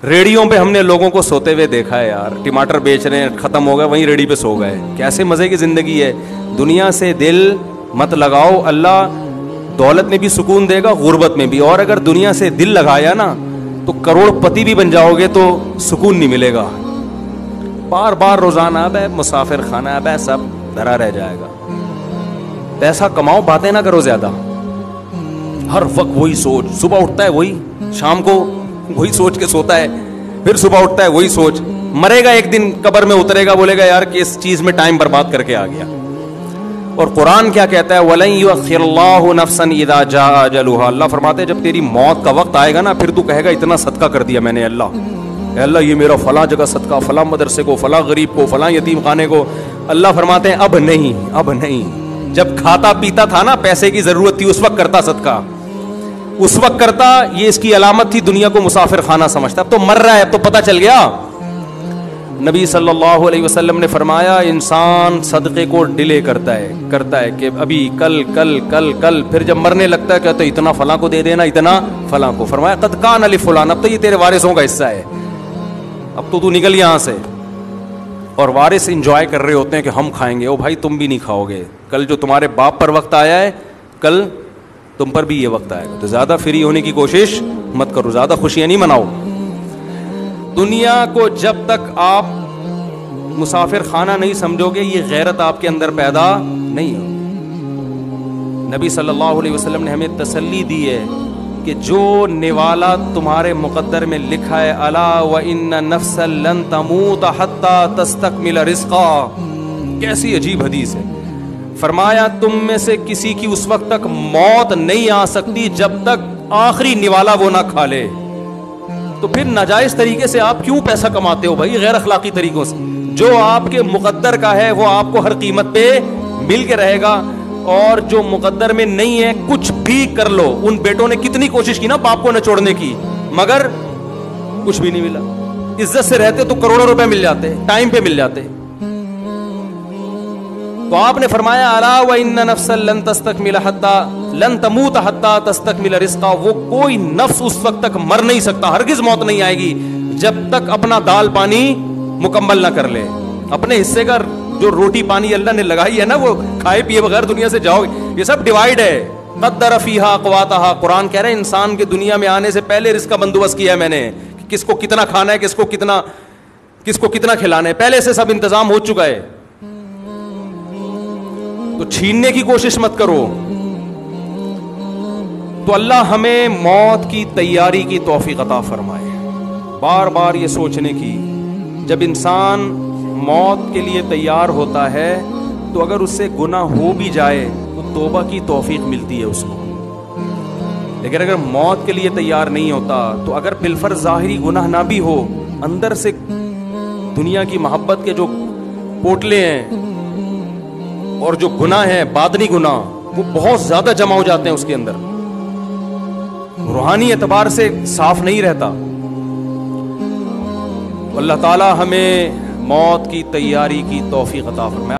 Radio पे हमने लोगों को सोते हुए देखा है यार। टमाटर बेच रहे हैं ख़त्म हो गए, वहीं रेडी पे सो गए। कैसे मज़े की ज़िंदगी है। दुनिया से दिल मत लगाओ, अल्लाह दौलत में भी सुकून देगा, गुर्बत में भी। और अगर दुनिया से दिल लगाया ना तो करोड़पति भी बन जाओगे तो सुकून नहीं मिलेगा। बार बार रोज़ाना अब मुसाफिर खाना अब सब धरा रह जाएगा। पैसा कमाओ, बातें ना करो ज़्यादा। हर वक्त वही सोच, सुबह उठता है वही, शाम को वही सोच के सोता है, फिर सुबह उठता है, वही सोच। मरेगा एक दिन, कबर में उतरेगा, बोलेगा, यार, कि इस चीज़ में टाइम बर्बाद करके आ गया। और कुरान क्या कहता है? वलई नफसन इदा जा अल्लाह फरमाते जब तेरी मौत का वक्त आएगा ना, फिर तू कहेगा, इतना सदका कर दिया मैंने अल्लाह। अल्लाह, ये मेरा फला जगह सदका, फला मदरसे को, फला गरीब को, फला यतीम खाने को। अल्लाह फरमाते हैं, अब नहीं अब नहीं। जब खाता पीता था ना, पैसे की ज़रूरत थी, उस वक्त करता सदका। उस वक्त करता, ये इसकी अलामत थी, दुनिया को मुसाफिर खाना समझता। अब तो मर रहा है, अब तो पता चल गया। नबी सल्लल्लाहु अलैहि वसल्लम ने फरमाया, इंसान सदक़े को डिले करता है करता है कि अभी कल कल कल कल, फिर जब मरने लगता है, कहते तो इतना फला को दे देना, इतना फला को। फरमाया, कद कान अली फुलान अब तो ये तेरे वारिसों का हिस्सा है। अब तो तू निकल यहाँ से। और वारिस इंजॉय कर रहे होते हैं कि हम खाएँगे। ओ भाई, तुम भी नहीं खाओगे। कल जो तुम्हारे बाप पर वक्त आया है, कल तुम पर भी ये वक्त आएगा। तो ज़्यादा फ्री होने की कोशिश मत करो, ज़्यादा खुशियाँ नहीं मनाओ। दुनिया को जब तक आप मुसाफिर खाना नहीं समझोगे, ये गैरत आपके अंदर पैदा नहीं हो नबी सल्लल्लाहु अलैहि वसल्लम ने हमें तसल्ली दी है कि जो निवाला तुम्हारे मुकद्दर में लिखा है, अला व इन नफ्सन तमूत हत्ता तस्तकमिल रिस्का कैसी अजीब हदीस है। फरमाया, तुम में से किसी की उस वक्त तक मौत नहीं आ सकती जब तक आखिरी निवाला वो ना खा ले। तो फिर नाजायज तरीके से आप क्यों पैसा कमाते हो भाई, गैर अखलाकी तरीकों से? जो आपके मुकद्दर का है, वो आपको हर कीमत पे मिल के रहेगा। और जो मुकद्दर में नहीं है, कुछ भी कर लो। उन बेटों ने कितनी कोशिश की ना बाप को न छोड़ने की, मगर कुछ भी नहीं मिला। इज़्ज़त से रहते तो करोड़ों रुपए मिल जाते, टाइम पे मिल जाते। तो आपने फरमाया, अला व इन नफ्सल लन तस्तक मिला हत्ता, लन तमूत हत्ता तस्तक रिस्का वो कोई नफ्स उस वक्त तक मर नहीं सकता, हरगिज मौत नहीं आएगी, जब तक अपना दाल पानी मुकम्मल ना कर ले। अपने हिस्से का जो रोटी पानी अल्लाह ने लगाई है ना, वो खाए पिए बगैर दुनिया से जाओगे। ये सब डिवाइड है। कदर फीहा कवाता कुरान कह रहे हैं, इंसान के दुनिया में आने से पहले रिस्क का बंदोबस्त किया है मैंने किसको कितना खाना है, किसको कितना किसको कितना खिलाना है। पहले से सब इंतज़ाम हो चुका है। तो छीनने की कोशिश मत करो। तो अल्लाह हमें मौत की तैयारी की तोफ़ी अता फरमाए। बार बार ये सोचने की, जब इंसान मौत के लिए तैयार होता है तो अगर उससे गुना हो भी जाए तो तोबा की तोफीक मिलती है उसको। लेकिन अगर मौत के लिए तैयार नहीं होता तो अगर बिलफर ज़ाहरी गुनाह ना भी हो, अंदर से दुनिया की मोहब्बत के जो पोटले हैं और जो गुना है बादनी गुना वो बहुत ज़्यादा जमा हो जाते हैं उसके अंदर। रूहानी एतबार से साफ़ नहीं रहता। अल्लाह ताला हमें मौत की तैयारी की तोफ़ी अता फरमाए।